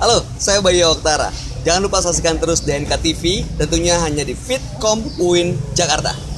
Halo, saya Bayu Oktara. Jangan lupa saksikan terus DNK TV, tentunya hanya di Fitcom UIN Jakarta.